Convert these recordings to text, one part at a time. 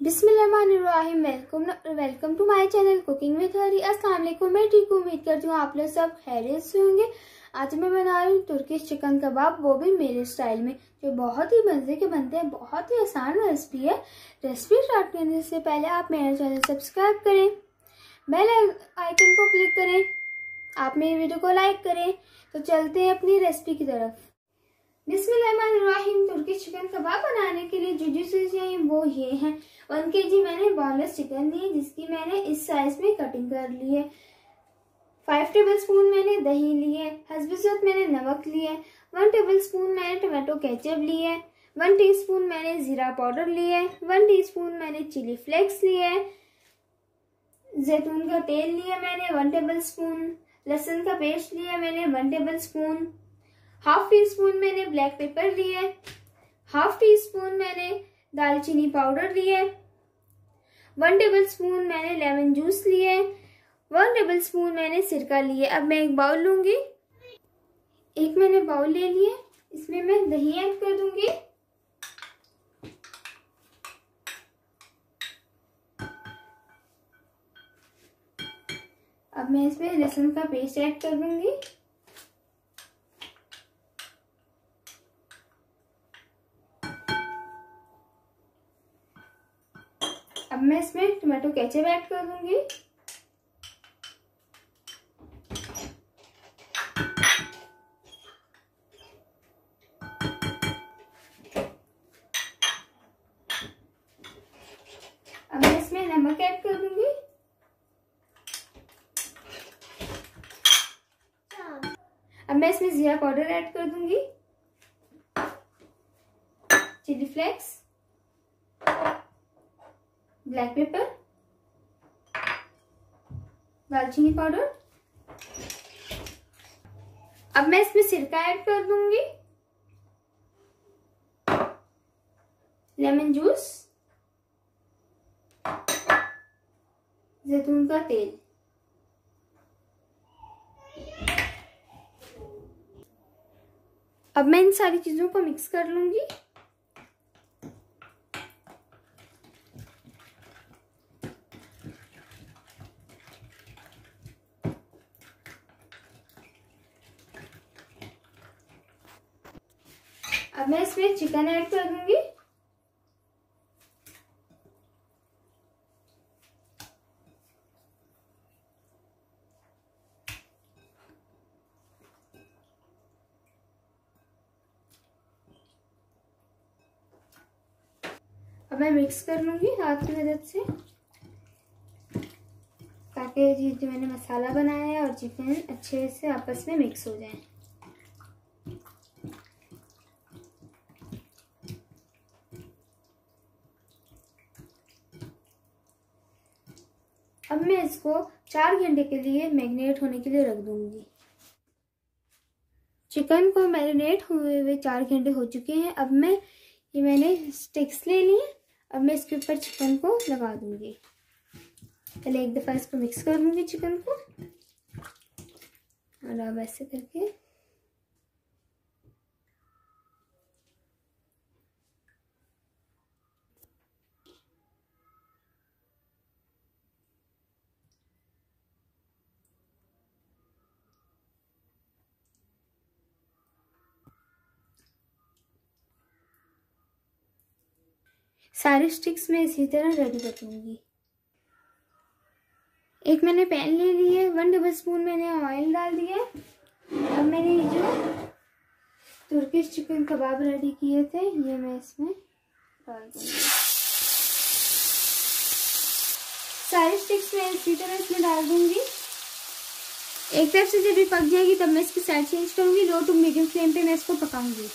बिस्मिल्लाहिर्रहमानिर्रहीम। Welcome to my channel cooking with Hari अस्सलाम वालेकुम। मैं ठीक उम्मीद करती हूँ आप लोग सब खैरियत से होंगे। आज मैं बना रही हूँ तुर्किश चिकन कबाब। वो भी मेरे स्टाइल में, जो बहुत ही मज़े के बनते हैं। बहुत ही आसान रेसिपी है। रेसिपी स्टार्ट करने से पहले आप मेरा चैनल सब्सक्राइब करें। बेल आइकन को क्लिक करें। आप मेरी वीडियो को लाइक करें। तो चलते हैं अपनी रेसिपी की तरफ़। बिस्मिल्लाहिर्रहमानिर्रहीम तुर्किश चिकन कबाब बनाने के लिए जो जो चीज़ चाहिए वो ये हैं। वन के जी मैंने बॉनलेस चिकन ली, जिसकी मैंने इस साइज़ में कटिंग कर ली है। फाइव टेबल स्पून मैंने दही ली है हसबत मैंने नमक लिया है। वन टेबल स्पून मैंने टमाटो केचप ली है। वन टीस्पून मैंने ज़ीरा पाउडर लिया है। वन टीस्पून मैंने चिली फ्लेक्स लिया है। जैतून का तेल लिया मैंने वन टेबल स्पून लहसुन का पेस्ट लिया मैंने one tablespoon half teaspoon मैंने ब्लैक पेपर लिया है हाफ़ टी स्पून मैंने दालचीनी पाउडर लिया है वन टेबल स्पून मैंने लेमन जूस लिया है वन टेबल स्पून मैंने सिरका लिया अब मैं एक बाउल लूँगी। एक मैंने बाउल ले लिया इसमें मैं दही ऐड कर दूँगी। अब मैं इसमें लहसुन का पेस्ट ऐड कर दूँगी। अब मैं इसमें टोमेटो केचप ऐड कर दूँगी। अब मैं इसमें नमक ऐड कर दूँगी। अब मैं इसमें जीरा पाउडर ऐड कर दूँगी। चिली फ्लेक्स ब्लैक पेपर दालचीनी पाउडर अब मैं इसमें सिरका ऐड कर दूँगी। लेमन जूस जैतून का तेल। अब मैं इन सारी चीज़ों को मिक्स कर लूँगी। अब मैं इसमें चिकन ऐड कर दूँगी। अब मैं मिक्स कर लूँगी हाथ की मदद से, ताकि जो मैंने मसाला बनाया है और चिकन अच्छे से आपस में मिक्स हो जाए। अब मैं इसको चार घंटे के लिए मैरिनेट होने के लिए रख दूँगी। चिकन को मैरिनेट हुए हुए चार घंटे हो चुके हैं। अब मैं, ये मैंने स्टिक्स ले ली अब मैं इसके ऊपर चिकन को लगा दूँगी। पहले एक दफ़ा इसको मिक्स कर दूँगी चिकन को। और अब ऐसे करके सारे स्टिक्स मैं इसी तरह रेडी कर लूँगी एक मैंने पैन ले ली है वन टेबल स्पून मैंने ऑयल डाल दिया अब मैंने ये जो तुर्किश चिकन कबाब रेडी किए थे, ये मैं इसमें डाल दूँगी। सारे स्टिक्स मैं इसी तरह इसमें डाल दूँगी। एक तरफ़ से जब भी पक जाएगी, तब मैं इसकी साइड चेंज करूँगी। लो टू मीडियम फ्लेम पे मैं इसको पकाऊँगी।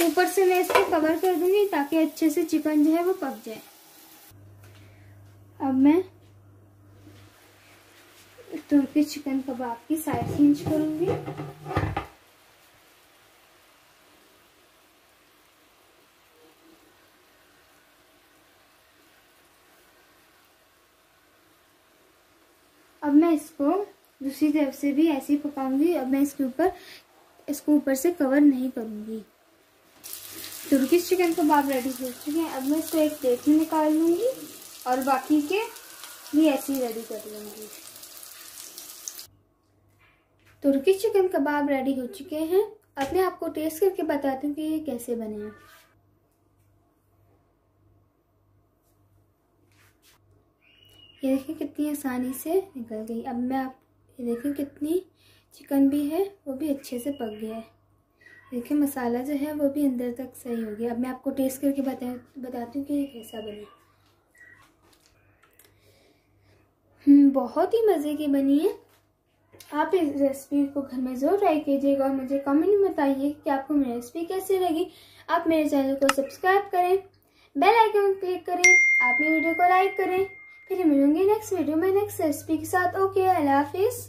ऊपर से मैं इसको कवर कर दूँगी ताकि अच्छे से चिकन जो है वो पक जाए। अब मैं तुर्की चिकन कबाब की साइड चेंज करूँगी। अब मैं इसको दूसरी तरफ़ से भी ऐसे ही पकाऊँगी। अब मैं इसके ऊपर, इसको ऊपर से कवर नहीं करूँगी। तुर्किश चिकन कबाब रेडी हो चुके हैं। अब मैं इसको एक प्लेट में निकाल लूँगी और बाकी के भी ऐसे ही रेडी कर लूँगी। तुर्की चिकन कबाब रेडी हो चुके हैं। अब मैं आपको टेस्ट करके बताती हूँ कि ये कैसे बने हैं। ये देखिए कितनी आसानी से निकल गई। अब मैं आप ये देखें कितनी चिकन भी है, वो भी अच्छे से पक गया है। देखिए मसाला जो है वो भी अंदर तक सही हो गया। अब मैं आपको टेस्ट करके बता बताती हूँ कि ये कैसा बने। हम्म, बहुत ही मज़े की बनी है। आप इस रेसिपी को घर में ज़रूर ट्राई कीजिएगा और मुझे कमेंट में बताइए कि आपको मेरी रेसिपी कैसी लगी। आप मेरे चैनल को सब्सक्राइब करें बेल आइकन क्लिक करें आप मेरी वीडियो को लाइक करें। फिर मिलूँगी नेक्स्ट वीडियो में नेक्स्ट रेसिपी के साथ। ओके अल्लाह हाफिज़